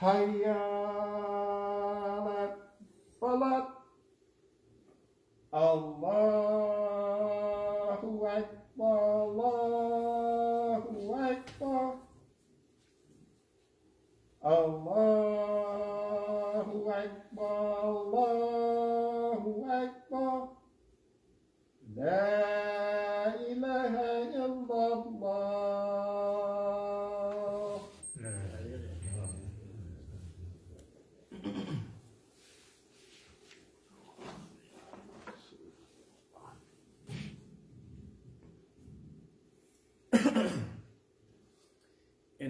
حي على الفلاح الله أكبر الله أكبر الله أكبر الله أكبر لا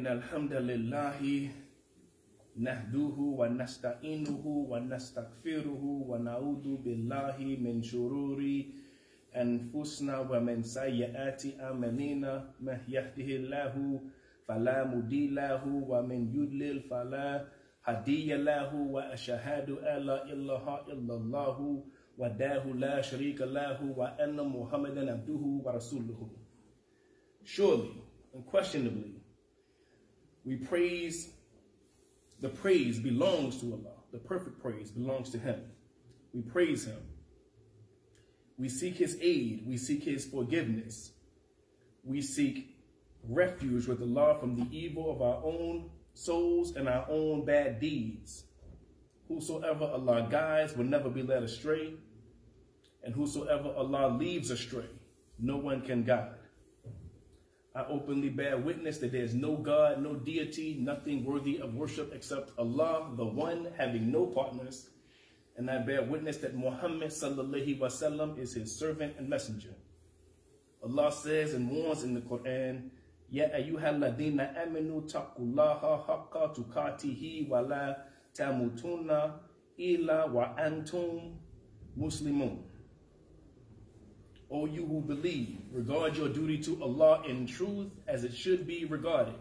إن الحمد لله نهدوه ونستعينه ونستغفره ونعوذ بالله من شرور أنفسنا ومن سيئات أعمالنا. من يهده الله فلا مضل له ومن يضلل فلا هادي له. وأشهد أن لا إله إلا الله وحده لا شريك له وأن محمدا عبده ورسوله. Surely, unquestionably, we praise, the praise belongs to Allah. The perfect praise belongs to Him. We praise Him. We seek His aid. We seek His forgiveness. We seek refuge with Allah from the evil of our own souls and our own bad deeds. Whosoever Allah guides will never be led astray, and whosoever Allah leaves astray, no one can guide. I openly bear witness that there is no God, no deity, nothing worthy of worship except Allah, the one having no partners. And I bear witness that Muhammad sallallahu wasallam is his servant and messenger. Allah says and warns in the Quran, Ya ayyuhalladina aminu taqullaha haqqa tukatihi wa la tamutunna illa wa antum muslimun. O you who believe, regard your duty to Allah in truth as it should be regarded,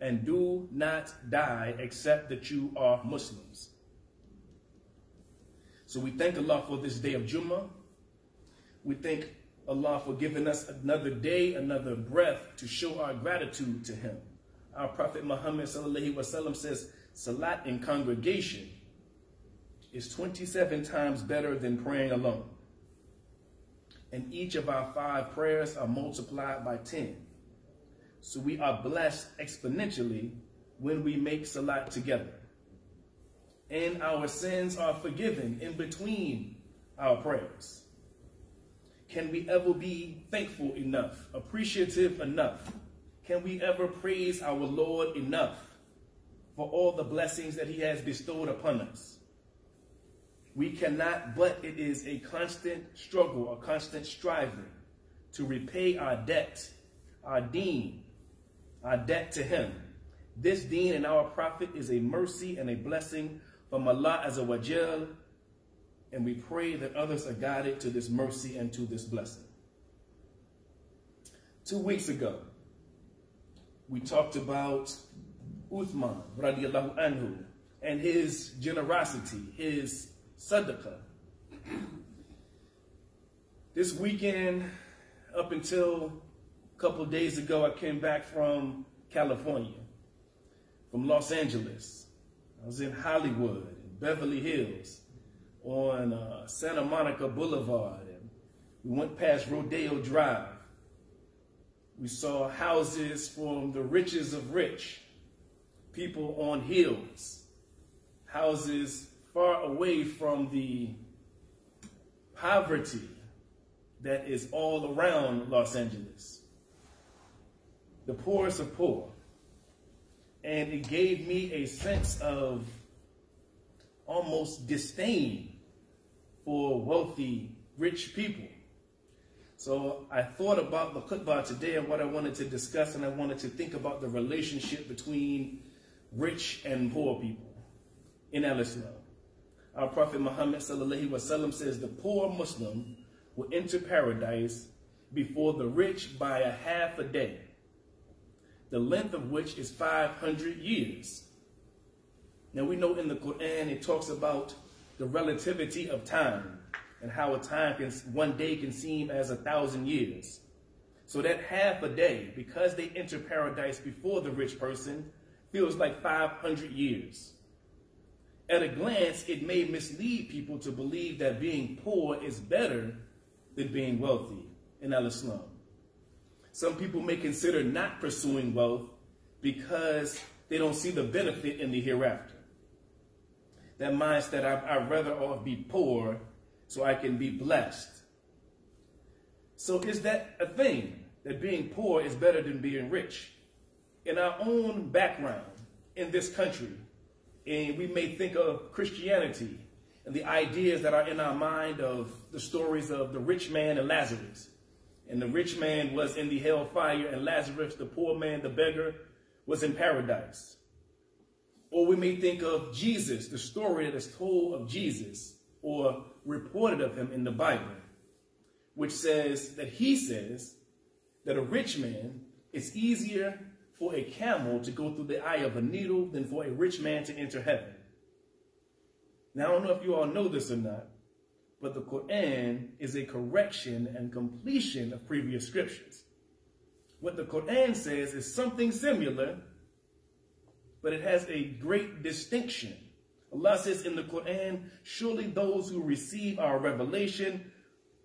and do not die except that you are Muslims. So we thank Allah for this day of Jummah. We thank Allah for giving us another day, another breath to show our gratitude to Him. Our Prophet Muhammad wasallam says, Salat in congregation is 27 times better than praying alone and each of our five prayers are multiplied by 10. So we are blessed exponentially when we make salat together. And our sins are forgiven in between our prayers. Can we ever be thankful enough, appreciative enough? Can we ever praise our Lord enough for all the blessings that he has bestowed upon us? We cannot, but it is a constant struggle, a constant striving to repay our debt, our deen, our debt to him. This deen and our prophet is a mercy and a blessing from Allah azza wa jal, and we pray that others are guided to this mercy and to this blessing. Two weeks ago, we talked about Uthman radiallahu anhu and his generosity, his sadaqah. This weekend, up until a couple days ago, I came back from California, from Los Angeles. I was in Hollywood, in Beverly Hills, on uh, Santa Monica Boulevard, and we went past Rodeo Drive. We saw houses from the richest of rich, people on hills, houses far away from the poverty that is all around Los Angeles. The poorest of poor. And it gave me a sense of almost disdain for wealthy, rich people. So I thought about the khutbah today and what I wanted to discuss, and I wanted to think about the relationship between rich and poor people in Al-Islam. Our Prophet Muhammad wasallam says the poor Muslim will enter paradise before the rich by a half a day, the length of which is 500 years. Now we know in the Quran it talks about the relativity of time and how a time can, one day can seem as a thousand years. So that half a day, because they enter paradise before the rich person, feels like 500 years. At a glance, it may mislead people to believe that being poor is better than being wealthy in Al-Islam. Some people may consider not pursuing wealth because they don't see the benefit in the hereafter. That mindset, I, I'd rather off be poor so I can be blessed. So is that a thing, that being poor is better than being rich? In our own background in this country, and we may think of Christianity and the ideas that are in our mind of the stories of the rich man and Lazarus. And the rich man was in the hellfire, and Lazarus, the poor man, the beggar, was in paradise. Or we may think of Jesus, the story that is told of Jesus, or reported of him in the Bible, which says that he says that a rich man is easier for a camel to go through the eye of a needle than for a rich man to enter heaven. Now, I don't know if you all know this or not, but the Quran is a correction and completion of previous scriptures. What the Quran says is something similar, but it has a great distinction. Allah says in the Quran, surely those who receive our revelation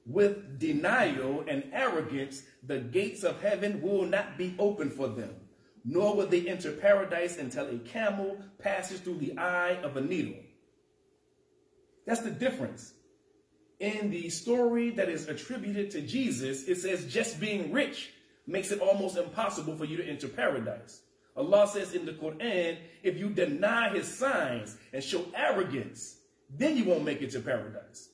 with denial and arrogance, the gates of heaven will not be open for them nor will they enter paradise until a camel passes through the eye of a needle. That's the difference. In the story that is attributed to Jesus, it says just being rich makes it almost impossible for you to enter paradise. Allah says in the Quran, if you deny his signs and show arrogance, then you won't make it to paradise.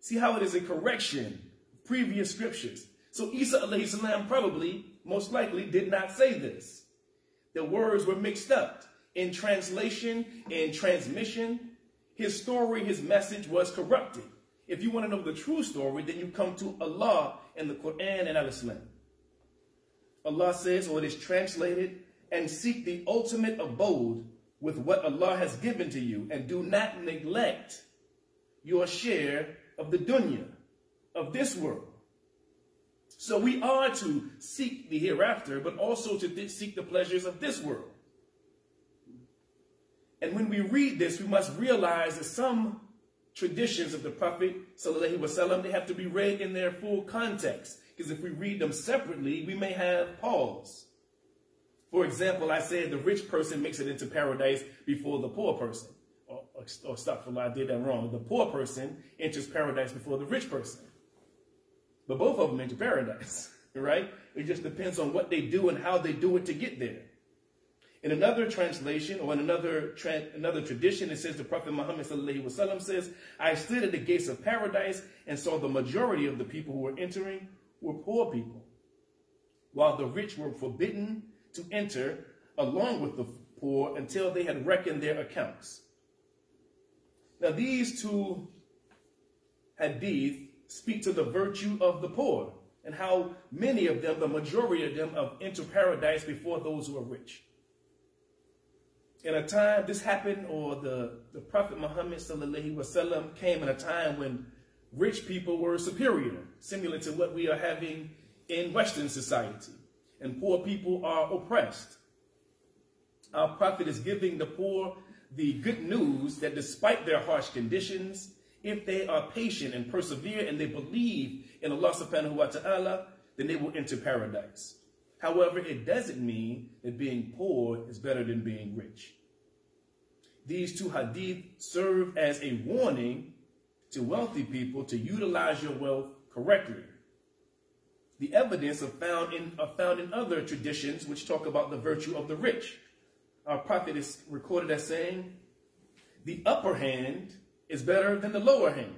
See how it is a correction of previous scriptures. So Isa alayhi salam probably most likely did not say this. The words were mixed up. In translation, in transmission, his story, his message was corrupted. If you want to know the true story, then you come to Allah in the Quran and Al-Islam. Allah says, or it is translated, and seek the ultimate abode with what Allah has given to you, and do not neglect your share of the dunya, of this world. So we are to seek the hereafter, but also to seek the pleasures of this world. And when we read this, we must realize that some traditions of the Prophet, wasallam, they have to be read in their full context. Because if we read them separately, we may have pause. For example, I said the rich person makes it into paradise before the poor person. Or, or, or stop I did that wrong. The poor person enters paradise before the rich person. But both of them into paradise, right? It just depends on what they do and how they do it to get there. In another translation or in another tra another tradition, it says the Prophet Muhammad wasallam says, I stood at the gates of paradise and saw the majority of the people who were entering were poor people, while the rich were forbidden to enter along with the poor until they had reckoned their accounts. Now these two hadith speak to the virtue of the poor and how many of them, the majority of them, have entered paradise before those who are rich. In a time, this happened, or the, the Prophet Muhammad wasallam came in a time when rich people were superior, similar to what we are having in Western society, and poor people are oppressed. Our Prophet is giving the poor the good news that despite their harsh conditions, if they are patient and persevere and they believe in Allah subhanahu wa ta'ala, then they will enter paradise. However, it doesn't mean that being poor is better than being rich. these two hadith serve as a warning to wealthy people to utilize your wealth correctly. The evidence are found in, are found in other traditions which talk about the virtue of the rich. Our prophet is recorded as saying, the upper hand is better than the lower hand.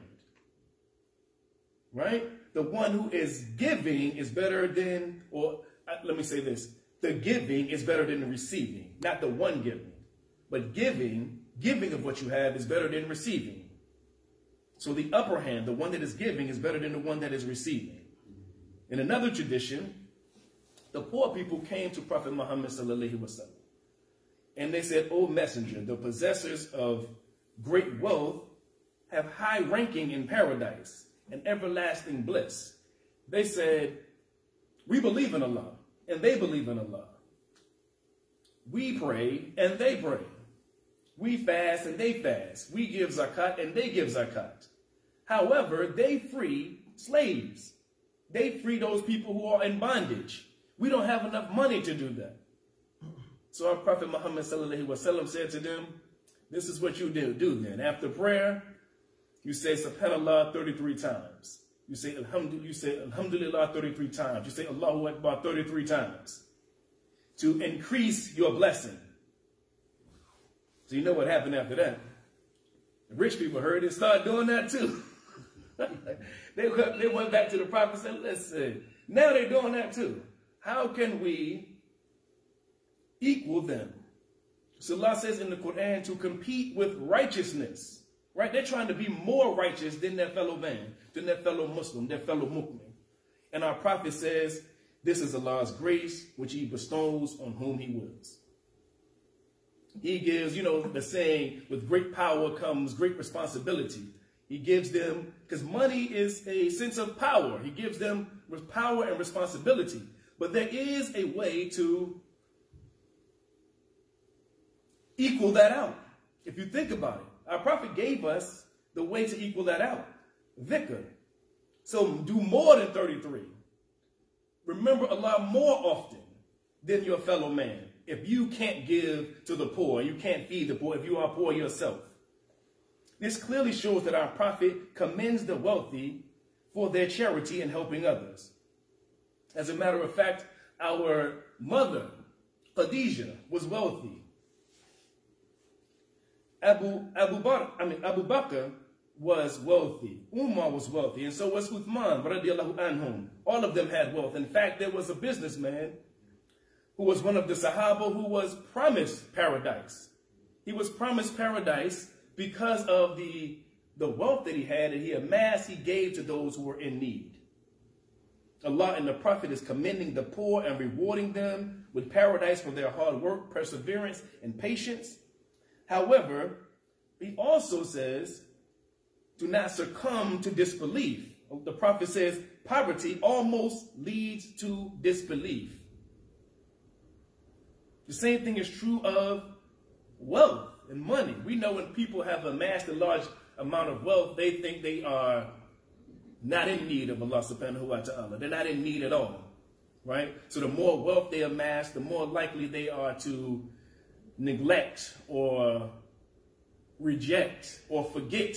Right? The one who is giving is better than, or uh, let me say this, the giving is better than the receiving, not the one giving. But giving, giving of what you have is better than receiving. So the upper hand, the one that is giving, is better than the one that is receiving. In another tradition, the poor people came to Prophet Muhammad sallallahu wasallam, and they said, "O Messenger, the possessors of great wealth have high ranking in paradise and everlasting bliss." They said, "We believe in Allah, and they believe in Allah. We pray, and they pray. We fast, and they fast. We give zakat, and they give zakat. However, they free slaves." They free those people who are in bondage. We don't have enough money to do that. So our Prophet Muhammad said to them, this is what you do, do then. After prayer, you say subhanallah 33 times. You say alhamdulillah, you say alhamdulillah 33 times. You say Allahu Akbar 33 times to increase your blessing. So you know what happened after that. The rich people heard it, started doing that too. they, they went back to the prophet and said, listen, now they're doing that too. How can we equal them? So Allah says in the Quran to compete with righteousness. Right? They're trying to be more righteous than their fellow man, than their fellow Muslim, their fellow mu'min. And our prophet says, this is Allah's grace, which he bestows on whom he wills. He gives, you know, the saying, with great power comes great responsibility. He gives them, because money is a sense of power. He gives them power and responsibility. But there is a way to equal that out. If you think about it, our prophet gave us the way to equal that out. Dhikr. So do more than 33. Remember Allah more often than your fellow man. If you can't give to the poor, you can't feed the poor, if you are poor yourself. This clearly shows that our prophet commends the wealthy for their charity in helping others. As a matter of fact, our mother, Khadijah, was wealthy. Abu, Abu, Bakr, I mean, Abu Bakr was wealthy. Umar was wealthy, and so was Uthman, radiallahu anhum. All of them had wealth. In fact, there was a businessman who was one of the Sahaba who was promised paradise. He was promised paradise because of the, the wealth that he had and he amassed, he gave to those who were in need. Allah and the Prophet is commending the poor and rewarding them with paradise for their hard work, perseverance, and patience. However, he also says, do not succumb to disbelief. The Prophet says, poverty almost leads to disbelief. The same thing is true of wealth and money. We know when people have amassed a large amount of wealth, they think they are not in need of Allah subhanahu wa ta'ala. They're not in need at all, right? So the more wealth they amass, the more likely they are to neglect or reject or forget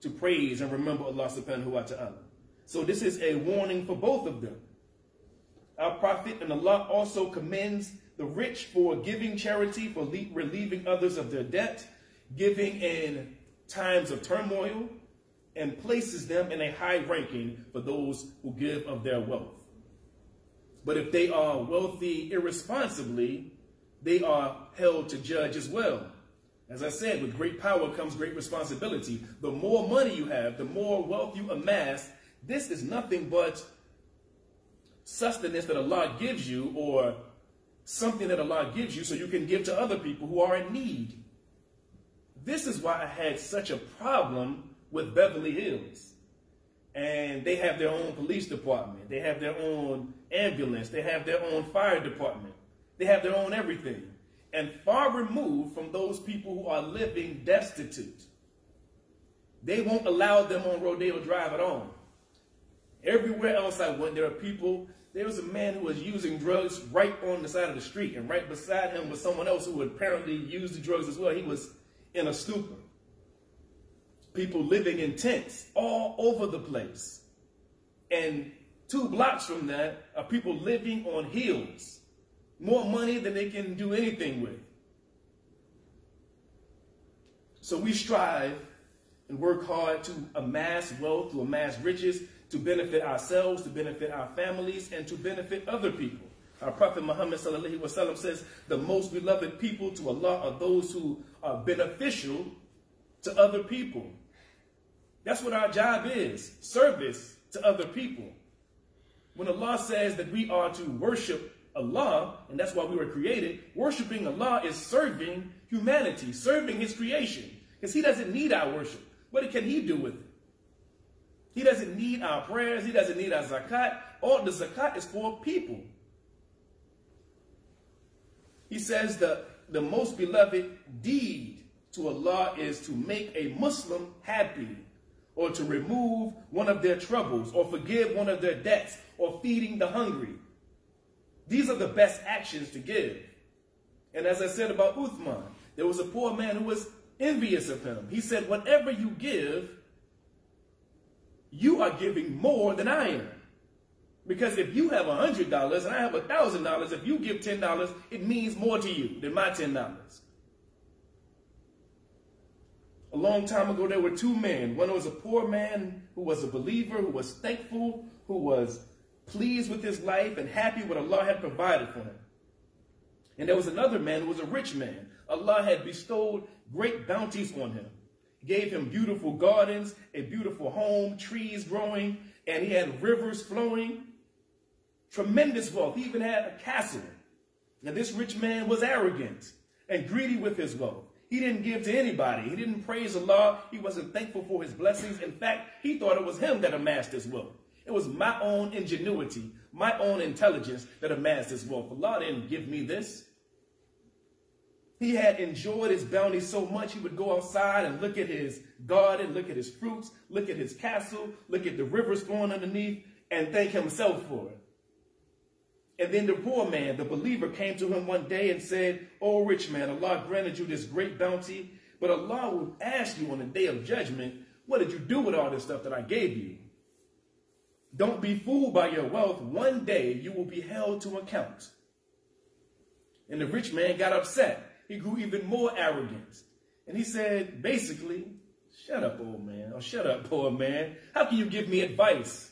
to praise and remember Allah subhanahu wa ta'ala. So this is a warning for both of them. Our Prophet and Allah also commends the rich for giving charity, for relieving others of their debt, giving in times of turmoil, and places them in a high ranking for those who give of their wealth. But if they are wealthy irresponsibly, they are held to judge as well. As I said, with great power comes great responsibility. The more money you have, the more wealth you amass, this is nothing but sustenance that Allah gives you or something that Allah gives you so you can give to other people who are in need. This is why I had such a problem with Beverly Hills. And they have their own police department. They have their own ambulance. They have their own fire department. They have their own everything. And far removed from those people who are living destitute. They won't allow them on Rodeo Drive at all. Everywhere else I went, there are people there was a man who was using drugs right on the side of the street, and right beside him was someone else who apparently used the drugs as well. He was in a stupor. People living in tents all over the place. And two blocks from that are people living on hills. More money than they can do anything with. So we strive and work hard to amass wealth, to amass riches, to benefit ourselves, to benefit our families, and to benefit other people. Our Prophet Muhammad wasallam says, the most beloved people to Allah are those who are beneficial to other people. That's what our job is, service to other people. When Allah says that we are to worship Allah, and that's why we were created, worshiping Allah is serving humanity, serving his creation. Because he doesn't need our worship. What can he do with it? He doesn't need our prayers. He doesn't need our zakat. All the zakat is for people. He says that the most beloved deed to Allah is to make a Muslim happy or to remove one of their troubles or forgive one of their debts or feeding the hungry. These are the best actions to give. And as I said about Uthman, there was a poor man who was envious of him. He said, whatever you give, you are giving more than I am. Because if you have $100 and I have $1,000, if you give $10, it means more to you than my $10. A long time ago, there were two men. One was a poor man who was a believer, who was thankful, who was pleased with his life and happy what Allah had provided for him. And there was another man who was a rich man. Allah had bestowed great bounties on him, gave him beautiful gardens, a beautiful home, trees growing, and he had rivers flowing. Tremendous wealth. He even had a castle. Now, this rich man was arrogant and greedy with his wealth. He didn't give to anybody. He didn't praise Allah. He wasn't thankful for his blessings. In fact, he thought it was him that amassed his wealth. It was my own ingenuity, my own intelligence that amassed this wealth. Allah didn't give me this. He had enjoyed his bounty so much, he would go outside and look at his garden, look at his fruits, look at his castle, look at the rivers flowing underneath, and thank himself for it. And then the poor man, the believer, came to him one day and said, Oh, rich man, Allah granted you this great bounty, but Allah will ask you on the day of judgment, what did you do with all this stuff that I gave you? Don't be fooled by your wealth. One day you will be held to account. And the rich man got upset he grew even more arrogant. And he said, basically, shut up, old man, or shut up, poor man. How can you give me advice?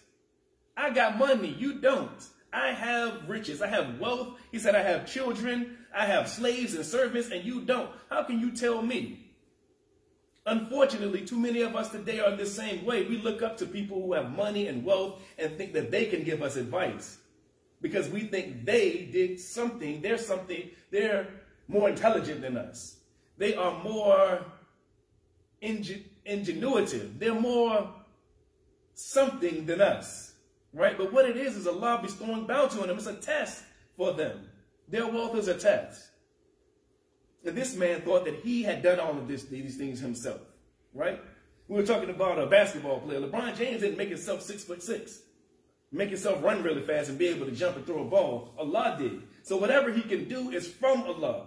I got money, you don't. I have riches, I have wealth. He said, I have children, I have slaves and servants, and you don't. How can you tell me? Unfortunately, too many of us today are the same way. We look up to people who have money and wealth and think that they can give us advice because we think they did something, they're something, they're more intelligent than us. They are more ingen ingenuitive. They're more something than us, right? But what it is is Allah bestowing bounty on them. It's a test for them. Their wealth is a test. And this man thought that he had done all of this, these things himself, right? We were talking about a basketball player. LeBron James didn't make himself six foot six, make himself run really fast and be able to jump and throw a ball. Allah did. So whatever he can do is from Allah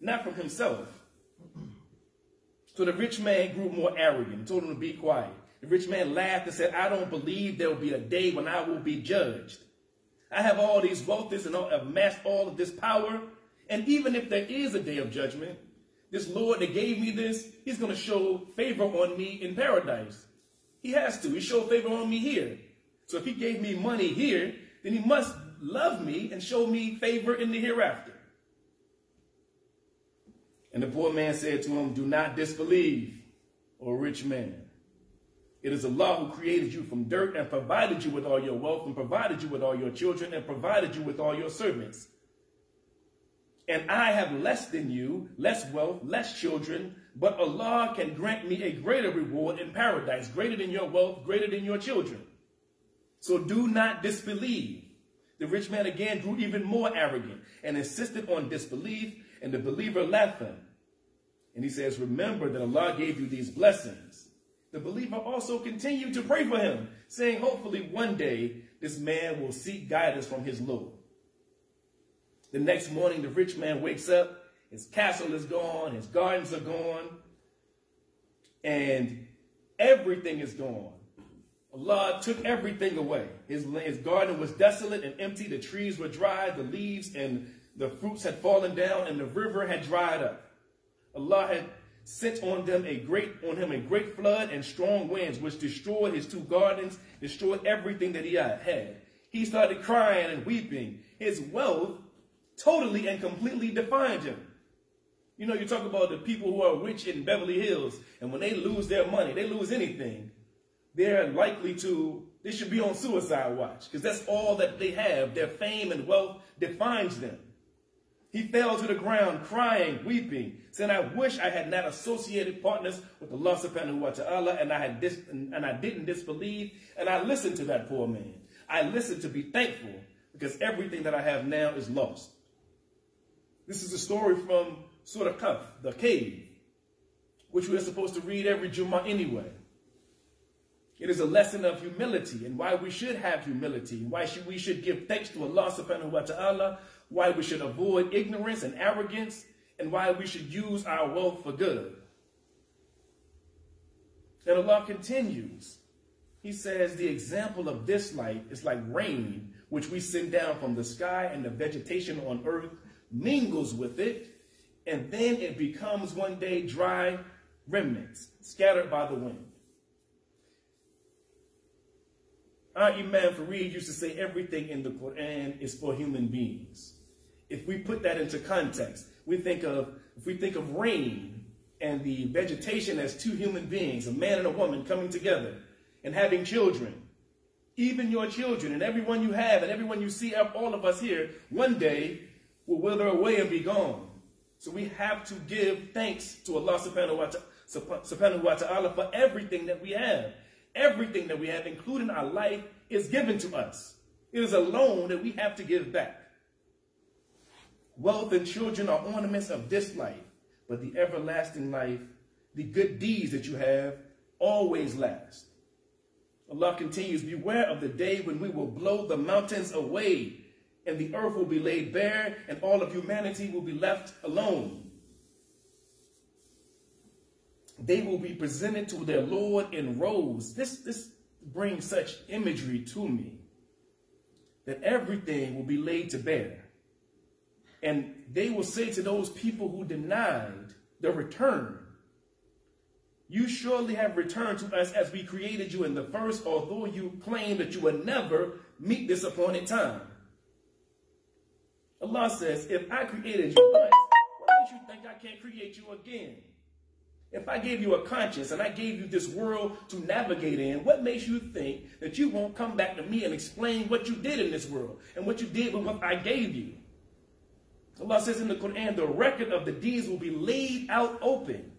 not from himself. So the rich man grew more arrogant, told him to be quiet. The rich man laughed and said, I don't believe there will be a day when I will be judged. I have all these wealths and I've amassed all of this power. And even if there is a day of judgment, this Lord that gave me this, he's going to show favor on me in paradise. He has to. He showed favor on me here. So if he gave me money here, then he must love me and show me favor in the hereafter. And the poor man said to him, Do not disbelieve, O rich man. It is Allah who created you from dirt and provided you with all your wealth and provided you with all your children and provided you with all your servants. And I have less than you, less wealth, less children, but Allah can grant me a greater reward in paradise, greater than your wealth, greater than your children. So do not disbelieve. The rich man again grew even more arrogant and insisted on disbelief and the believer left him. And he says, remember that Allah gave you these blessings. The believer also continued to pray for him, saying, hopefully one day this man will seek guidance from his Lord. The next morning, the rich man wakes up his castle is gone, his gardens are gone, and everything is gone. Allah took everything away. His, his garden was desolate and empty. The trees were dry. The leaves and the fruits had fallen down, and the river had dried up. Allah had sent on them a great on him a great flood and strong winds, which destroyed his two gardens, destroyed everything that he had. He started crying and weeping. His wealth totally and completely defined him. You know, you talk about the people who are rich in Beverly Hills, and when they lose their money, they lose anything, they're likely to, they should be on suicide watch, because that's all that they have. Their fame and wealth defines them. He fell to the ground, crying, weeping, saying, I wish I had not associated partners with Allah subhanahu wa ta'ala, and I had dis- and I didn't disbelieve, and I listened to that poor man. I listened to be thankful, because everything that I have now is lost. This is a story from Surah Kahf, the cave, which we are supposed to read every Jummah anyway. It is a lesson of humility and why we should have humility, why should we should give thanks to Allah subhanahu wa ta'ala, why we should avoid ignorance and arrogance, and why we should use our wealth for good. And Allah continues. He says, the example of this life is like rain, which we send down from the sky, and the vegetation on earth mingles with it, and then it becomes one day dry remnants scattered by the wind. Our Imam Farid used to say everything in the Quran is for human beings. If we put that into context, we think of if we think of rain and the vegetation as two human beings, a man and a woman coming together and having children, even your children and everyone you have and everyone you see, all of us here, one day will wither away and be gone. So we have to give thanks to Allah subhanahu wa ta'ala for everything that we have. Everything that we have, including our life, is given to us. It is a loan that we have to give back. Wealth and children are ornaments of this life, but the everlasting life, the good deeds that you have, always last. Allah continues, beware of the day when we will blow the mountains away and the earth will be laid bare, and all of humanity will be left alone. They will be presented to their Lord in rows. This, this brings such imagery to me that everything will be laid to bear. And they will say to those people who denied the return, You surely have returned to us as we created you in the first, although you claim that you will never meet this appointed time. Allah says, if I created you once, what makes you think I can't create you again? If I gave you a conscience and I gave you this world to navigate in, what makes you think that you won't come back to me and explain what you did in this world and what you did with what I gave you? Allah says in the Quran, the record of the deeds will be laid out open,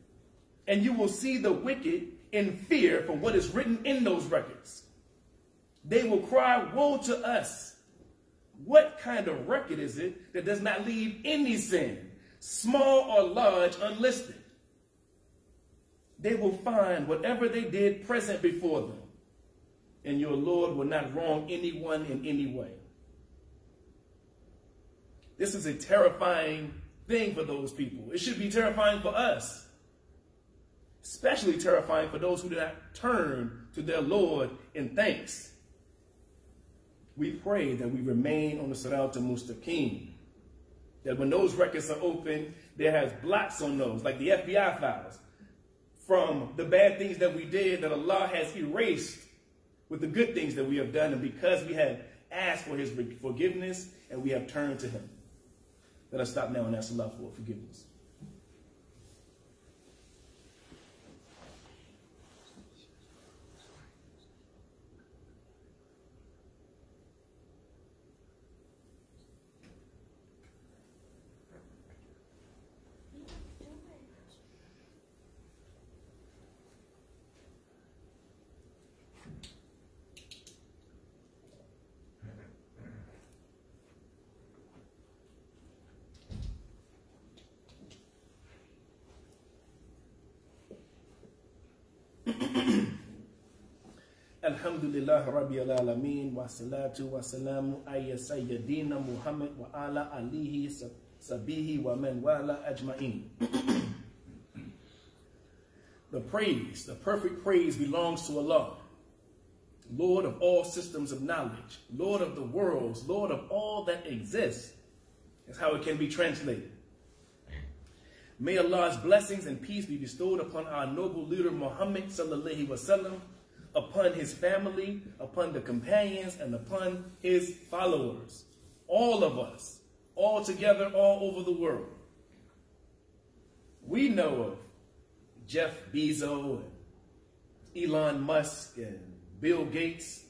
and you will see the wicked in fear for what is written in those records. They will cry, woe to us. What kind of record is it that does not leave any sin, small or large, unlisted? They will find whatever they did present before them, and your Lord will not wrong anyone in any way. This is a terrifying thing for those people. It should be terrifying for us. Especially terrifying for those who do not turn to their Lord in thanks we pray that we remain on the Sirat al-Mustaqim. That when those records are open, there has blocks on those, like the FBI files, from the bad things that we did that Allah has erased with the good things that we have done. And because we have asked for his forgiveness and we have turned to him. Let us stop now and ask Allah for forgiveness. Alhamdulillah Rabbil Alameen wa salatu wa salamu ayya Sayyidina Muhammad wa ala alihi sabihi wa man wala ajma'in. the praise, the perfect praise belongs to Allah. Lord of all systems of knowledge, Lord of the worlds, Lord of all that exists. That's how it can be translated. May Allah's blessings and peace be bestowed upon our noble leader Muhammad sallallahu wasallam, upon his family, upon the companions, and upon his followers. All of us, all together, all over the world. We know of Jeff Bezos and Elon Musk and Bill Gates.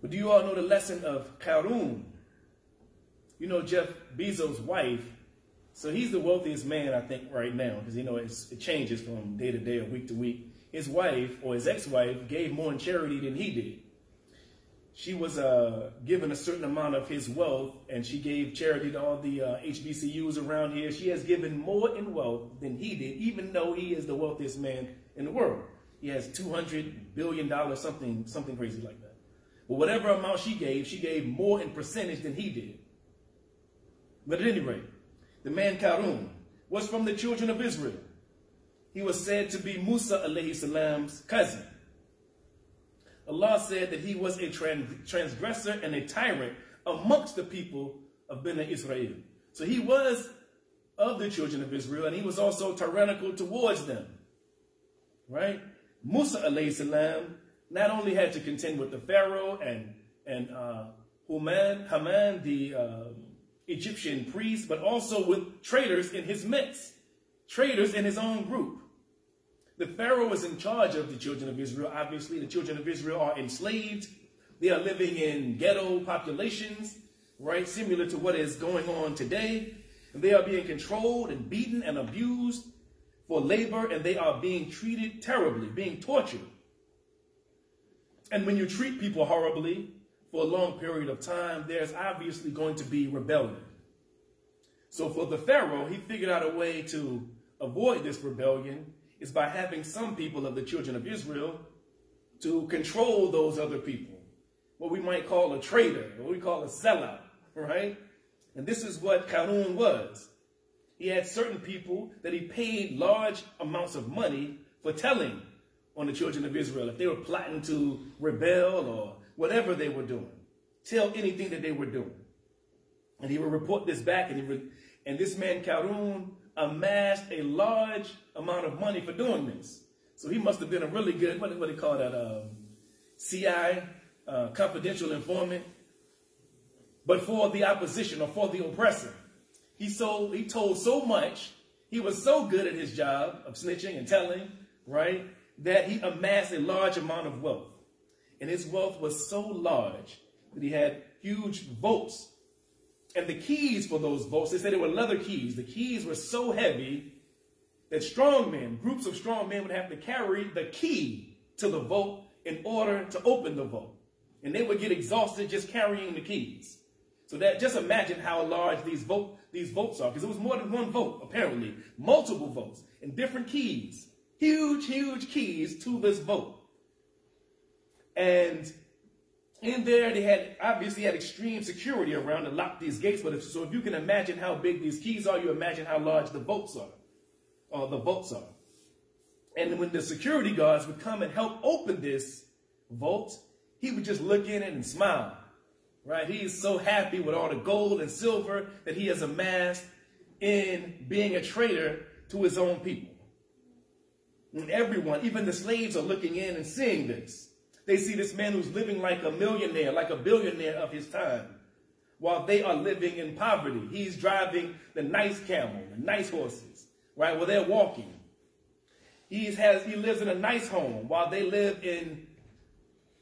But do you all know the lesson of Karun? You know Jeff Bezos' wife. So he's the wealthiest man, I think, right now, because you know it changes from day to day or week to week. His wife or his ex-wife gave more in charity than he did. She was uh, given a certain amount of his wealth, and she gave charity to all the uh, HBCUs around here. She has given more in wealth than he did, even though he is the wealthiest man in the world. He has $200 billion, something, something crazy like that. But whatever amount she gave, she gave more in percentage than he did. But at any rate, the man Karun was from the children of Israel. He was said to be Musa alayhi salam's cousin. Allah said that he was a transgressor and a tyrant amongst the people of Bnei Israel. So he was of the children of Israel, and he was also tyrannical towards them. Right? Musa alayhi salam not only had to contend with the Pharaoh and, and uh, Haman the uh, Egyptian priest, but also with traitors in his midst, traitors in his own group. The Pharaoh was in charge of the children of Israel. Obviously, the children of Israel are enslaved. They are living in ghetto populations, right? Similar to what is going on today. And they are being controlled and beaten and abused for labor, and they are being treated terribly, being tortured. And when you treat people horribly for a long period of time, there's obviously going to be rebellion. So for the Pharaoh, he figured out a way to avoid this rebellion is by having some people of the children of Israel to control those other people. What we might call a traitor, what we call a sellout, right? And this is what Karun was. He had certain people that he paid large amounts of money for telling on the children of Israel if they were plotting to rebel or whatever they were doing. Tell anything that they were doing. And he would report this back, and, he and this man, Karun, amassed a large amount of money for doing this. So he must have been a really good, what, what do they call that, um, CI, uh, confidential informant. But for the opposition or for the oppressor. He, sold, he told so much, he was so good at his job of snitching and telling, right, that he amassed a large amount of wealth. And his wealth was so large that he had huge votes and the keys for those votes, they said they were leather keys. The keys were so heavy that strong men, groups of strong men would have to carry the key to the vote in order to open the vote. And they would get exhausted just carrying the keys. So that just imagine how large these vote these votes are, because it was more than one vote, apparently, multiple votes and different keys, huge, huge keys to this vote. And in there, they had obviously had extreme security around to lock these gates. But if, so if you can imagine how big these keys are, you imagine how large the votes are, or the votes are. And when the security guards would come and help open this vault, he would just look in it and smile. Right? He is so happy with all the gold and silver that he has amassed in being a traitor to his own people. And everyone, even the slaves, are looking in and seeing this. They see this man who's living like a millionaire, like a billionaire of his time, while they are living in poverty. He's driving the nice camel, the nice horses, right, while they're walking. He, has, he lives in a nice home while they live in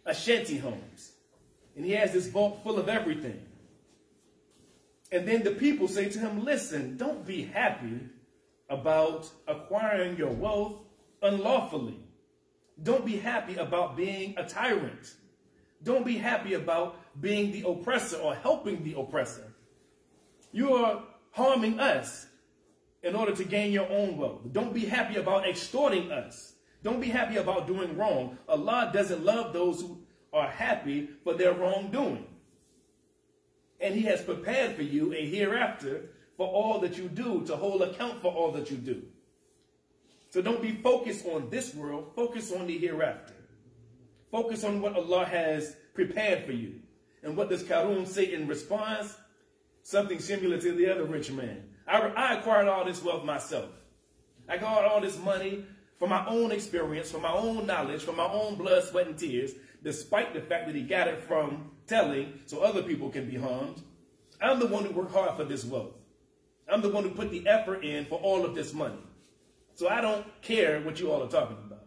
a shanty homes. And he has this vault full of everything. And then the people say to him, listen, don't be happy about acquiring your wealth unlawfully. Don't be happy about being a tyrant. Don't be happy about being the oppressor or helping the oppressor. You are harming us in order to gain your own wealth. Don't be happy about extorting us. Don't be happy about doing wrong. Allah doesn't love those who are happy for their wrongdoing. And he has prepared for you a hereafter for all that you do, to hold account for all that you do. So don't be focused on this world, focus on the hereafter. Focus on what Allah has prepared for you. And what does Karun say in response? Something similar to the other rich man. I, I acquired all this wealth myself. I got all this money from my own experience, from my own knowledge, from my own blood, sweat, and tears, despite the fact that he got it from telling so other people can be harmed. I'm the one who worked hard for this wealth. I'm the one who put the effort in for all of this money. So I don't care what you all are talking about.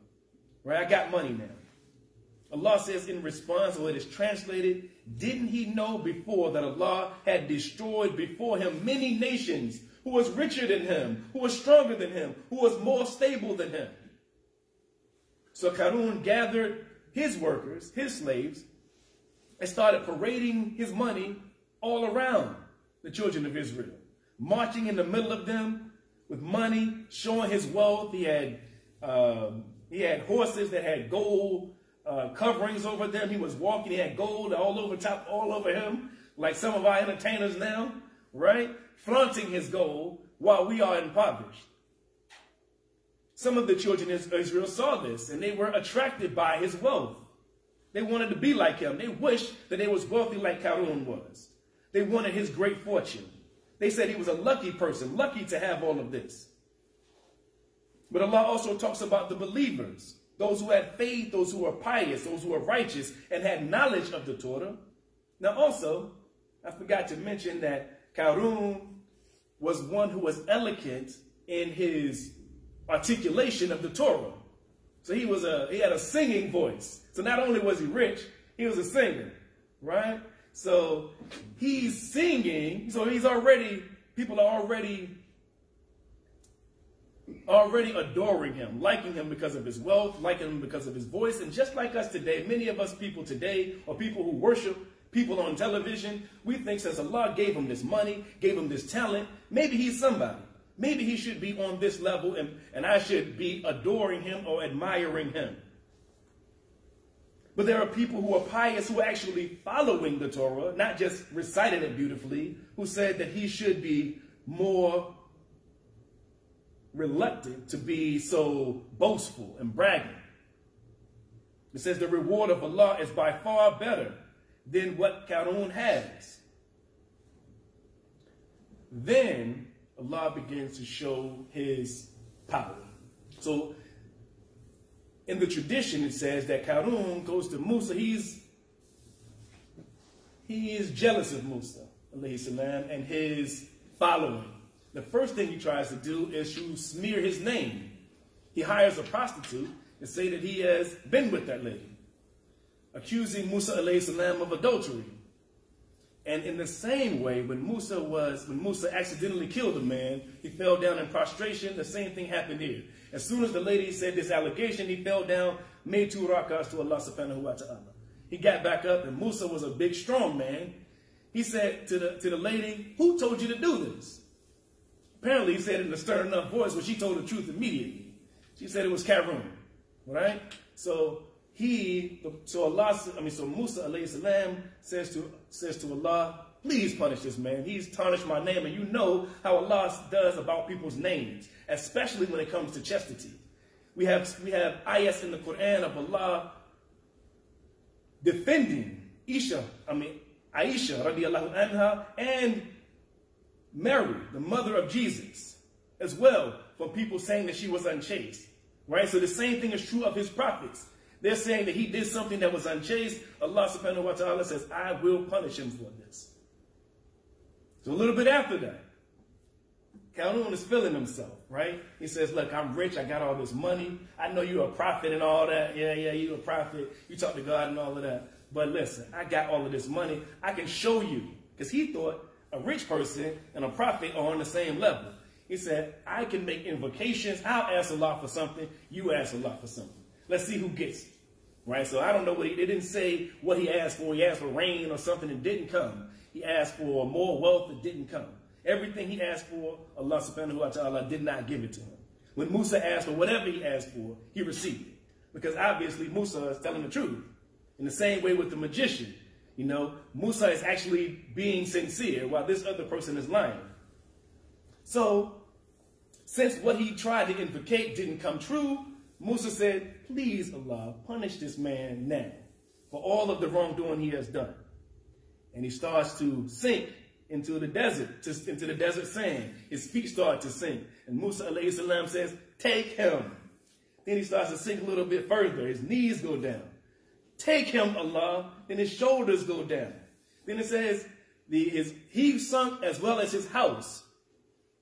Right? I got money now. Allah says in response, or it is translated, didn't he know before that Allah had destroyed before him many nations who was richer than him, who was stronger than him, who was more stable than him? So Karun gathered his workers, his slaves, and started parading his money all around the children of Israel, marching in the middle of them with money, showing his wealth. He had um, he had horses that had gold uh, coverings over them. He was walking. He had gold all over top, all over him, like some of our entertainers now, right? Flaunting his gold while we are impoverished. Some of the children of Israel saw this and they were attracted by his wealth. They wanted to be like him. They wished that they was wealthy like Karun was. They wanted his great fortune. They said he was a lucky person, lucky to have all of this. But Allah also talks about the believers, those who had faith, those who were pious, those who were righteous, and had knowledge of the Torah. Now also, I forgot to mention that Karun was one who was eloquent in his articulation of the Torah. So he was a he had a singing voice. So not only was he rich, he was a singer, right? So he's singing. So he's already people are already already adoring him, liking him because of his wealth, liking him because of his voice. And just like us today, many of us people today, are people who worship people on television, we think since Allah gave him this money, gave him this talent, maybe he's somebody. Maybe he should be on this level and, and I should be adoring him or admiring him. But there are people who are pious who are actually following the Torah, not just reciting it beautifully, who said that he should be more reluctant to be so boastful and bragging. It says the reward of Allah is by far better than what Karun has. Then Allah begins to show his power. So in the tradition, it says that Karun goes to Musa. He's he is jealous of Musa, salam, and his following. The first thing he tries to do is to smear his name. He hires a prostitute and say that he has been with that lady, accusing Musa salam of adultery. And in the same way, when Musa was, when Musa accidentally killed a man, he fell down in prostration. The same thing happened here. As soon as the lady said this allegation, he fell down, made two rakas to Allah subhanahu wa ta'ala. He got back up, and Musa was a big, strong man. He said to the, to the lady, who told you to do this? Apparently, he said in a stern enough voice, but she told the truth immediately. She said it was Karun, right? So he, so Allah, I mean, so Musa alayhi salam says to says to Allah, please punish this man. He's tarnished my name, and you know how Allah does about people's names, especially when it comes to chastity. We have we have ayahs in the Quran of Allah defending Isha, I mean Aisha radiallahu anha, and Mary, the mother of Jesus, as well, from people saying that she was unchaste. Right? So the same thing is true of his prophets. They're saying that he did something that was unchaste. Allah subhanahu wa ta'ala says, I will punish him for this. So a little bit after that, Karun is feeling himself, right? He says, look, I'm rich. I got all this money. I know you're a prophet and all that. Yeah, yeah, you're a prophet. You talk to God and all of that. But listen, I got all of this money. I can show you. Because he thought a rich person and a prophet are on the same level. He said, I can make invocations. I'll ask Allah for something. You ask Allah for something. Let's see who gets it. Right? So I don't know what he, they didn't say what he asked for. He asked for rain or something that didn't come. He asked for more wealth that didn't come. Everything he asked for, Allah subhanahu wa ta'ala did not give it to him. When Musa asked for whatever he asked for, he received it. Because obviously Musa is telling the truth. In the same way with the magician, you know, Musa is actually being sincere while this other person is lying. So, since what he tried to invocate didn't come true, Musa said, Please, Allah, punish this man now for all of the wrongdoing he has done. And he starts to sink into the desert, to, into the desert sand. His feet start to sink. And Musa salam says, Take him. Then he starts to sink a little bit further. His knees go down. Take him, Allah. Then his shoulders go down. Then it says, the, his, he sunk as well as his house.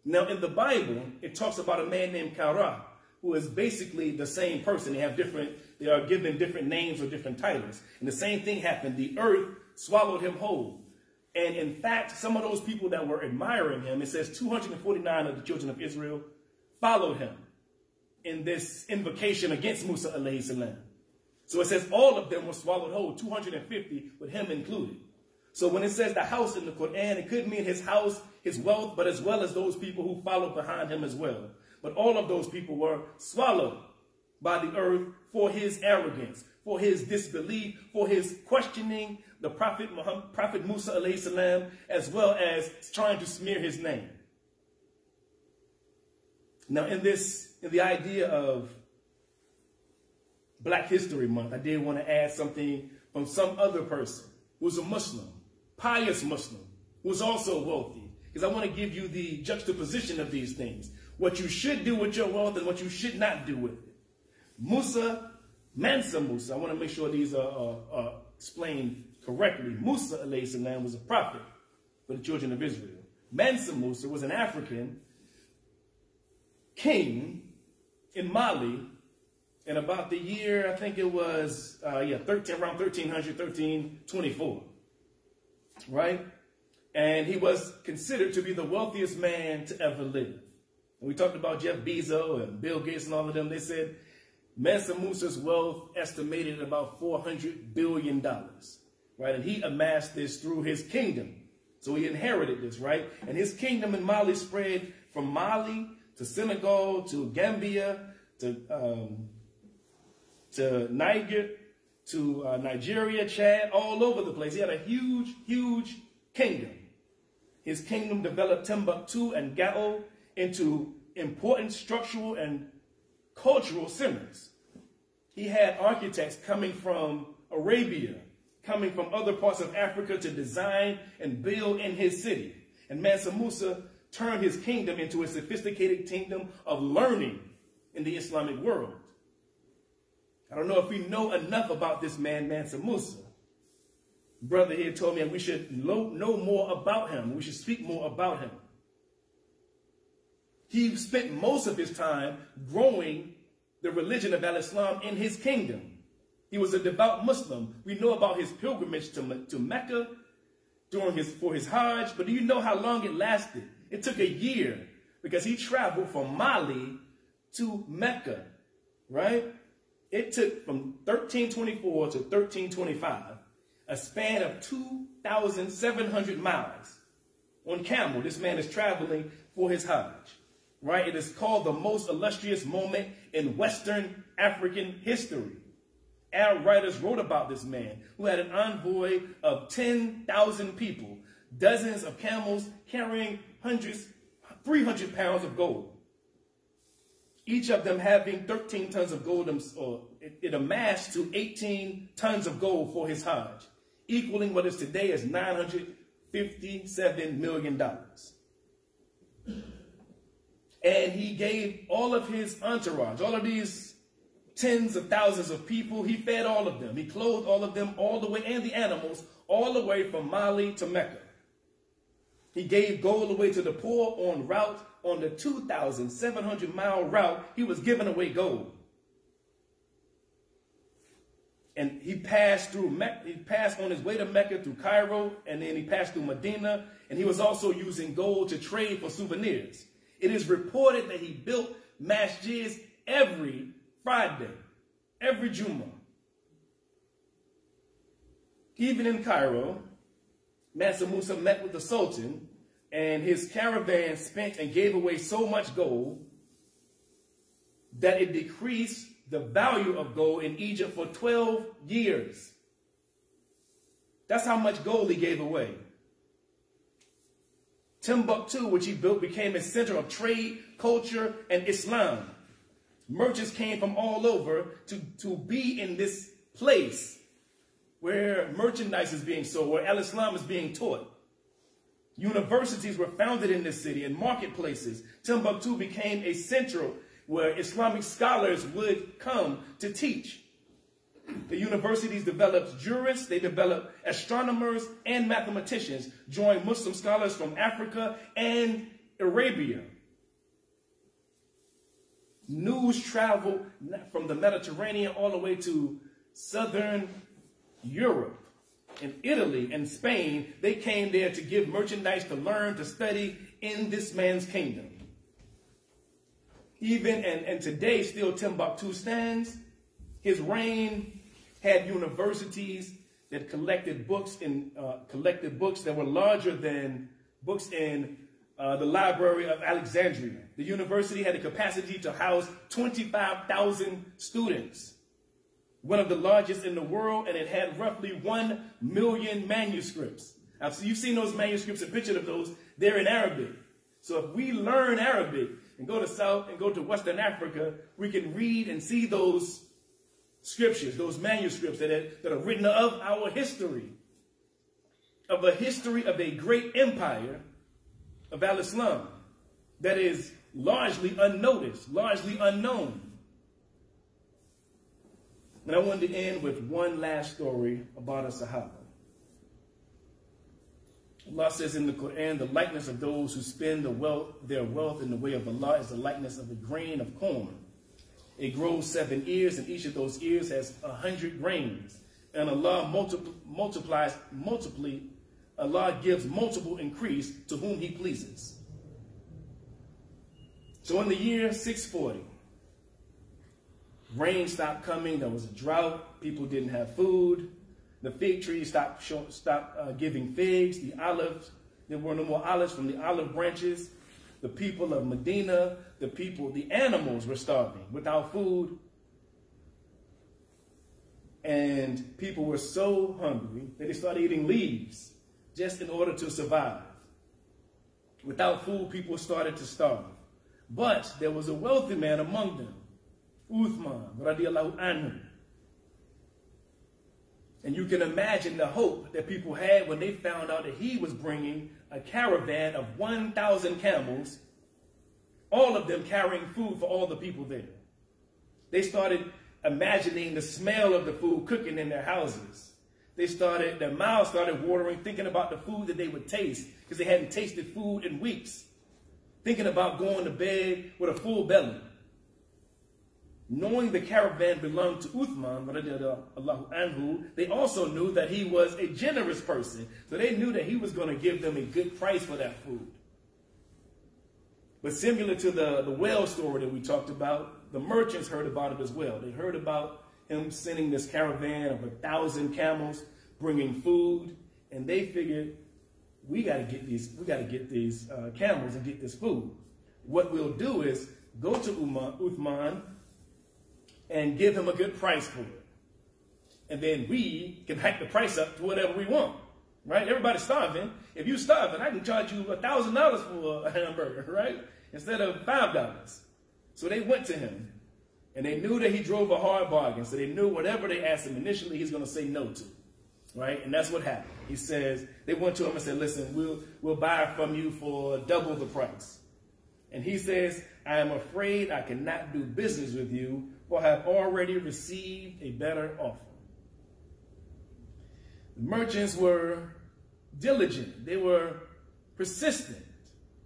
Now, in the Bible, it talks about a man named Kara, who is basically the same person. They have different, they are given different names or different titles. And the same thing happened. The earth swallowed him whole. And in fact, some of those people that were admiring him, it says 249 of the children of Israel followed him in this invocation against Musa alayhi salam. So it says all of them were swallowed whole, 250 with him included. So when it says the house in the Quran, it could mean his house, his wealth, but as well as those people who followed behind him as well. But all of those people were swallowed by the earth for his arrogance, for his disbelief, for his questioning the Prophet Muhammad, Prophet Musa salam, as well as trying to smear his name. Now, in this, in the idea of Black History Month, I did want to add something from some other person who was a Muslim, pious Muslim, who was also wealthy. Because I want to give you the juxtaposition of these things. What you should do with your wealth and what you should not do with it. Musa, Mansa Musa, I want to make sure these are, are, are explained correctly. Musa salam was a prophet for the children of Israel. Mansa Musa was an African king in Mali in about the year, I think it was, uh, yeah, 13, around 1300, 1324, right? And he was considered to be the wealthiest man to ever live. We talked about Jeff Bezos and Bill Gates and all of them. They said Mansa Musa's wealth estimated at about $400 billion, right? And he amassed this through his kingdom. So he inherited this, right? And his kingdom in Mali spread from Mali to Senegal, to Gambia, to, um, to Niger, to uh, Nigeria, Chad, all over the place. He had a huge, huge kingdom. His kingdom developed Timbuktu and Gao into important structural and cultural centers. He had architects coming from Arabia, coming from other parts of Africa to design and build in his city. And Mansa Musa turned his kingdom into a sophisticated kingdom of learning in the Islamic world. I don't know if we know enough about this man, Mansa Musa. Brother here told me we should know more about him. We should speak more about him. He spent most of his time growing the religion of Al-Islam in his kingdom. He was a devout Muslim. We know about his pilgrimage to, to Mecca during his, for his Hajj, but do you know how long it lasted? It took a year because he traveled from Mali to Mecca, right? It took from 1324 to 1325, a span of 2,700 miles on camel. This man is traveling for his Hajj, right? It is called the most illustrious moment in Western African history. Our writers wrote about this man who had an envoy of 10,000 people, dozens of camels carrying hundreds, 300 pounds of gold. Each of them having 13 tons of gold, um, or it, it amassed to 18 tons of gold for his Hajj, equaling what is today as $957 million. And he gave all of his entourage, all of these tens of thousands of people, he fed all of them. He clothed all of them all the way, and the animals, all the way from Mali to Mecca. He gave gold away to the poor on route, on the 2,700 mile route, he was giving away gold. And he passed through Mecca, he passed on his way to Mecca through Cairo, and then he passed through Medina, and he was also using gold to trade for souvenirs. It is reported that he built masjids every Friday, every Juma. Even in Cairo, Mansa Musa met with the Sultan, and his caravan spent and gave away so much gold that it decreased the value of gold in Egypt for 12 years. That's how much gold he gave away. Timbuktu, which he built, became a center of trade, culture, and Islam. Merchants came from all over to, to be in this place where merchandise is being sold, where Al-Islam is being taught. Universities were founded in this city and marketplaces. Timbuktu became a center where Islamic scholars would come to teach. The universities developed jurists, they developed astronomers and mathematicians, drawing Muslim scholars from Africa and Arabia. News traveled from the Mediterranean all the way to southern Europe and Italy and Spain. They came there to give merchandise, to learn, to study in this man's kingdom. Even and, and today, still Timbuktu stands. His reign had universities that collected books in uh, collected books that were larger than books in uh, the Library of Alexandria. The university had the capacity to house 25,000 students, one of the largest in the world, and it had roughly 1 million manuscripts. Now, so you've seen those manuscripts and pictures of those, they're in Arabic. So if we learn Arabic and go to South and go to Western Africa, we can read and see those scriptures, those manuscripts that are, that are written of our history, of a history of a great empire of Al-Islam that is largely unnoticed, largely unknown. And I wanted to end with one last story about a Sahaba. Allah says in the Quran, the likeness of those who spend the wealth, their wealth in the way of Allah is the likeness of a grain of corn. It grows seven ears, and each of those ears has a hundred grains. And Allah multipl multiplies, multiply, Allah gives multiple increase to whom He pleases. So in the year 640, rain stopped coming. There was a drought. People didn't have food. The fig tree stopped, stopped uh, giving figs. The olives, there were no more olives from the olive branches. The people of Medina, the people, the animals were starving without food. And people were so hungry that they started eating leaves just in order to survive. Without food, people started to starve. But there was a wealthy man among them, Uthman, radiallahu anhu. And you can imagine the hope that people had when they found out that he was bringing a caravan of 1,000 camels, all of them carrying food for all the people there. They started imagining the smell of the food cooking in their houses. They started, their mouths started watering, thinking about the food that they would taste because they hadn't tasted food in weeks. Thinking about going to bed with a full belly. Knowing the caravan belonged to Uthman, anhu, they also knew that he was a generous person. So they knew that he was going to give them a good price for that food. But similar to the, the well story that we talked about, the merchants heard about it as well. They heard about him sending this caravan of a thousand camels, bringing food, and they figured, we got to get these, we got to get these uh, camels and get this food. What we'll do is go to Uthman and give him a good price for it. And then we can hike the price up to whatever we want, right? Everybody's starving. If you're starving, I can charge you a $1,000 for a hamburger, right? Instead of $5. So they went to him and they knew that he drove a hard bargain. So they knew whatever they asked him initially, he's going to say no to. Right? And that's what happened. He says, they went to him and said, listen, we'll, we'll buy from you for double the price. And he says, I am afraid I cannot do business with you for have already received a better offer. The merchants were diligent. They were persistent.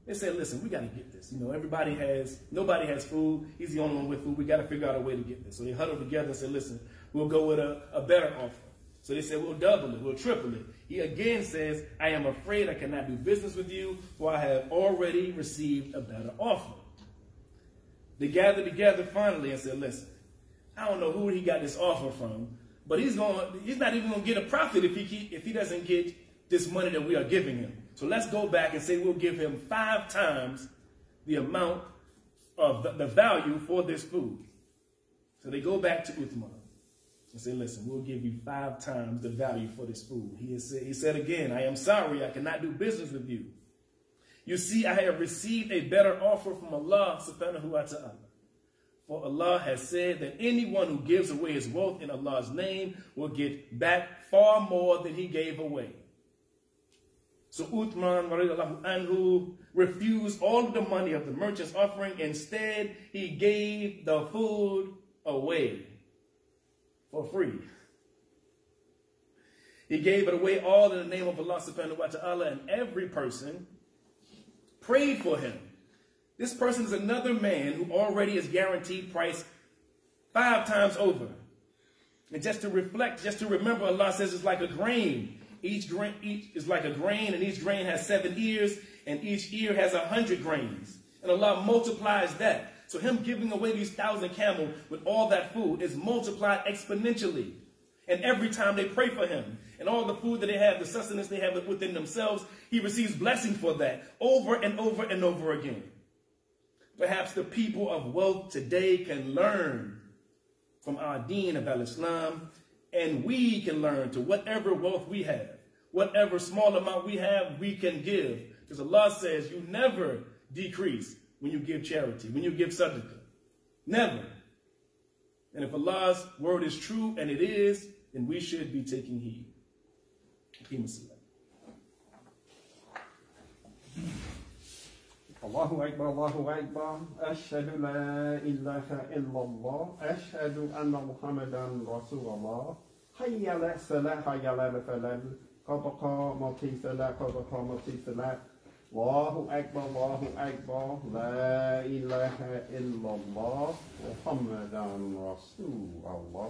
They said, listen, we got to get this. You know, everybody has, nobody has food. He's the only one with food. We got to figure out a way to get this. So they huddled together and said, listen, we'll go with a, a better offer. So they said, we'll double it, we'll triple it. He again says, I am afraid I cannot do business with you, for I have already received a better offer. They gathered together finally and said, listen, I don't know who he got this offer from, but he's going he's not even going to get a profit if he if he doesn't get this money that we are giving him. So let's go back and say we'll give him five times the amount of the, the value for this food. So they go back to Uthman and say, listen, we'll give you five times the value for this food. He, said, he said again, I am sorry, I cannot do business with you. You see, I have received a better offer from Allah subhanahu wa ta'ala. For Allah has said that anyone who gives away his wealth in Allah's name will get back far more than he gave away. So Uthman anhu refused all of the money of the merchant's offering. Instead, he gave the food away for free. He gave it away all in the name of Allah subhanahu wa ta'ala and every person prayed for him. This person is another man who already is guaranteed price five times over. And just to reflect, just to remember, Allah says it's like a grain. Each grain each is like a grain, and each grain has seven ears, and each ear has a hundred grains. And Allah multiplies that. So him giving away these thousand camel with all that food is multiplied exponentially. And every time they pray for him, and all the food that they have, the sustenance they have within themselves, he receives blessing for that over and over and over again. Perhaps the people of wealth today can learn from our deen of al-Islam, and we can learn to whatever wealth we have, whatever small amount we have, we can give. Because Allah says you never decrease when you give charity, when you give sadaqah. Never. And if Allah's word is true, and it is, then we should be taking heed. الله أكبر الله أكبر. أشهد لا إله إلا الله. أشهد أن محمدا رسول الله. حي على الصلاة حي على الفلاح قد قامت الصلاة قد قامت الصلاة. الله أكبر الله أكبر. لا إله إلا الله. محمدا رسول الله.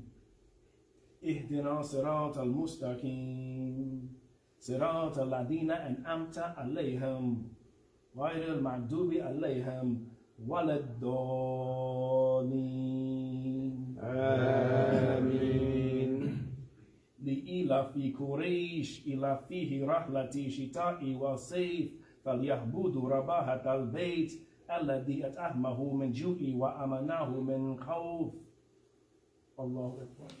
اهدنا صراط المستقيم. صراط الذين أنعمت عليهم. غير المغضوب عليهم ولا الضالين. آمين. لإلى في قريش إلى فيه رحلة شتاء وصيف. فليعبدوا رباحة البيت الذي أطعمه من جوع وأمناه من خوف. الله أكبر.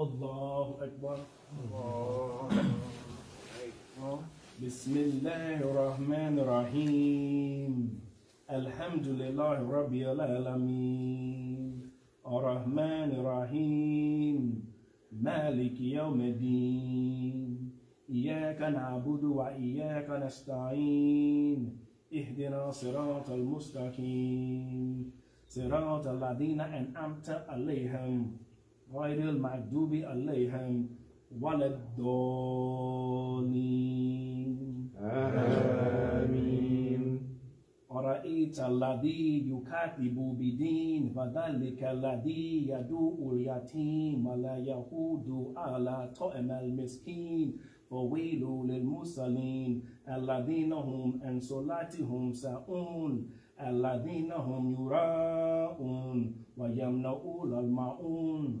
الله أكبر. بسم الله الرحمن الرحيم. الحمد لله رب العالمين. الرحمن الرحيم. مالك يوم الدين. إياك نعبد وإياك نستعين. اهدنا صراط المستقيم. صراط الذين أنعمت عليهم. غير المغضوب عليهم ولا الضالين. آمين. أرأيت الذي يكذب بدين فذلك الذي يدعو اليتيم ولا يهود على طعم المسكين. فويل للمرسلين الذين هم عن صلاتهم ساؤون الذين هم يراءون ويمنعون الماعون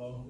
low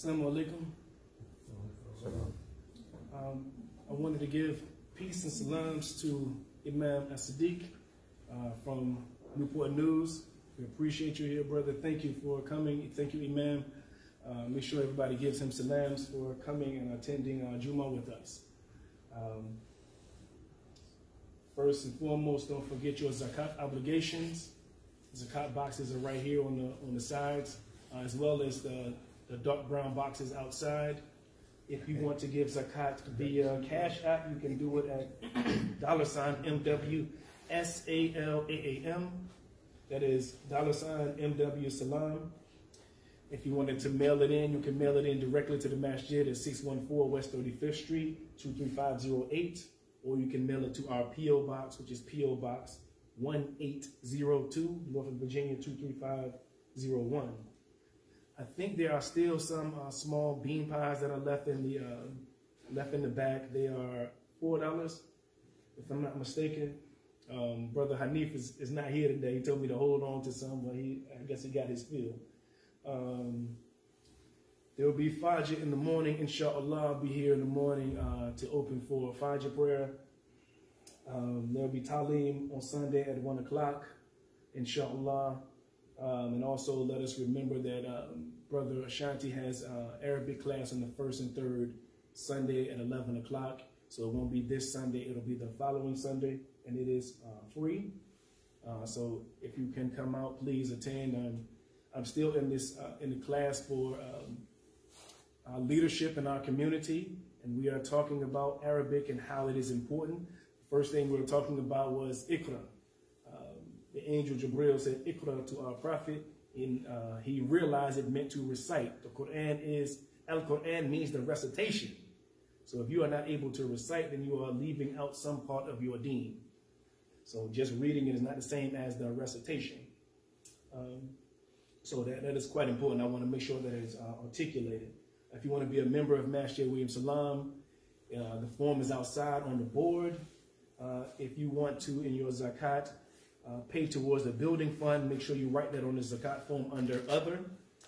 Assalamu alaikum. Um, I wanted to give peace and salams to Imam As-Sadiq uh, from Newport News. We appreciate you here, brother. Thank you for coming. Thank you, Imam. Uh, make sure everybody gives him salams for coming and attending uh, Juma with us. Um, first and foremost, don't forget your zakat obligations. Zakat boxes are right here on the on the sides, uh, as well as the, the dark brown boxes outside. If you want to give zakat via Cash App, you can do it at dollar sign MW S A L A A M. That is dollar sign MW Salam. If you wanted to mail it in, you can mail it in directly to the masjid at 614 West 35th Street, 23508, or you can mail it to our P.O. Box, which is P.O. Box 1802, Norfolk, Virginia 23501. I think there are still some uh, small bean pies that are left in the uh, left in the back. They are four dollars, if I'm not mistaken. Um, Brother Hanif is, is not here today. He told me to hold on to some, but he I guess he got his fill. Um, there will be Fajr in the morning, inshallah. I'll be here in the morning uh, to open for Fajr prayer. Um, there'll be Talim on Sunday at 1 o'clock, inshallah. Um, and also let us remember that um, Brother Ashanti has uh, Arabic class on the first and third Sunday at 11 o'clock. So it won't be this Sunday, it'll be the following Sunday, and it is uh, free. Uh, so if you can come out, please attend. I'm, I'm still in this uh, in the class for um, leadership in our community, and we are talking about Arabic and how it is important. First thing we were talking about was Iqra. The angel Jibril said Iqra to our prophet, and uh, he realized it meant to recite. The Quran is, Al Quran means the recitation. So if you are not able to recite, then you are leaving out some part of your deen. So just reading it is not the same as the recitation. Um, so that, that is quite important. I want to make sure that it's uh, articulated. If you want to be a member of Masjid William Salam, uh, the form is outside on the board. Uh, if you want to, in your zakat, uh, pay towards the building fund, make sure you write that on the zakat form under other.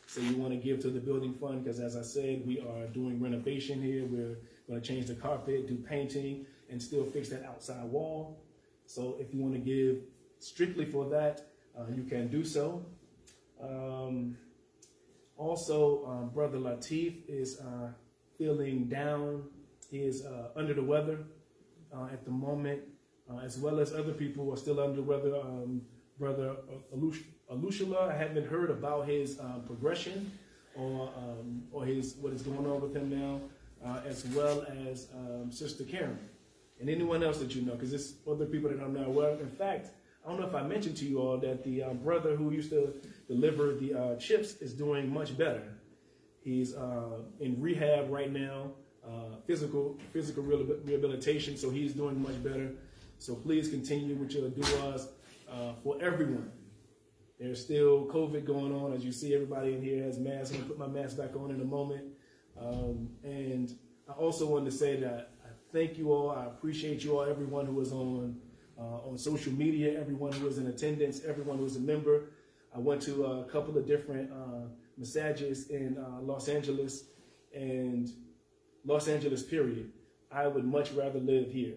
So you want to give to the building fund because, as I said, we are doing renovation here. We're going to change the carpet, do painting, and still fix that outside wall. So if you want to give strictly for that, uh, you can do so. Um, also, um, Brother Latif is uh, feeling down. He is uh, under the weather uh, at the moment, uh, as well as other people are still under the weather. Um, Brother Alushula, I haven't heard about his um, progression or um, or his what is going on with him now, uh, as well as um, Sister Karen and anyone else that you know, because it's other people that I'm not aware. In fact, I don't know if I mentioned to you all that the uh, brother who used to deliver the uh, chips is doing much better. He's uh, in rehab right now, uh, physical physical rehabilitation, so he's doing much better. So please continue with your duas uh, for everyone. There's still COVID going on. As you see, everybody in here has masks. I'm going to put my mask back on in a moment. Um, and I also wanted to say that I thank you all. I appreciate you all, everyone who was on uh, on social media, everyone who was in attendance, everyone who was a member. I went to a couple of different uh, masajid in uh, Los Angeles and Los Angeles, period. I would much rather live here.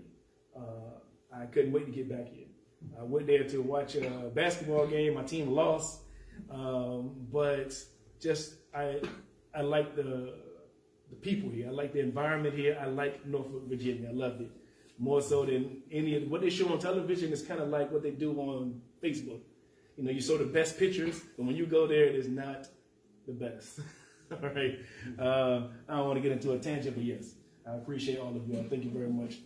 Uh, I couldn't wait to get back here. I went there to watch a basketball game. My team lost, um, but just I I like the the people here. I like the environment here. I like Norfolk, Virginia. I loved it more so than any of what they show on television. Is kind of like what they do on Facebook. You know, you show the best pictures, but when you go there, it is not the best. all right. Uh, I don't want to get into a tangent, but yes, I appreciate all of you. Thank you very much.